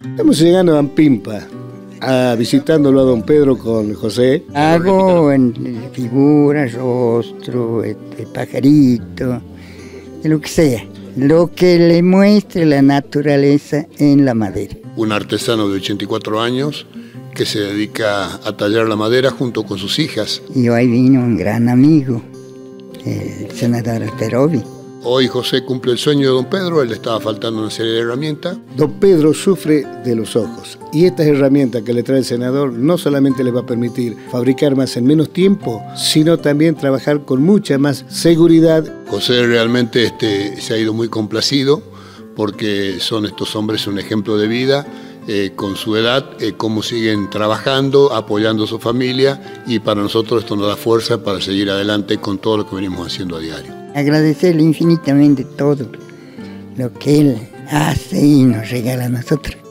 Estamos llegando a Ampimpa, a, visitándolo a don Pedro con José. Hago en figuras, rostro, este, pajarito, lo que sea. Lo que le muestre la naturaleza en la madera. Un artesano de 84 años que se dedica a tallar la madera junto con sus hijas. Y hoy vino un gran amigo, el senador Perovi. Hoy José cumple el sueño de don Pedro, él le estaba faltando una serie de herramientas. Don Pedro sufre de los ojos y estas herramientas que le trae el senador no solamente le va a permitir fabricar más en menos tiempo, sino también trabajar con mucha más seguridad. José realmente este, se ha ido muy complacido porque son estos hombres un ejemplo de vida. Eh, con su edad, eh, cómo siguen trabajando, apoyando a su familia y para nosotros esto nos da fuerza para seguir adelante con todo lo que venimos haciendo a diario agradecerle infinitamente todo lo que Él hace y nos regala a nosotros.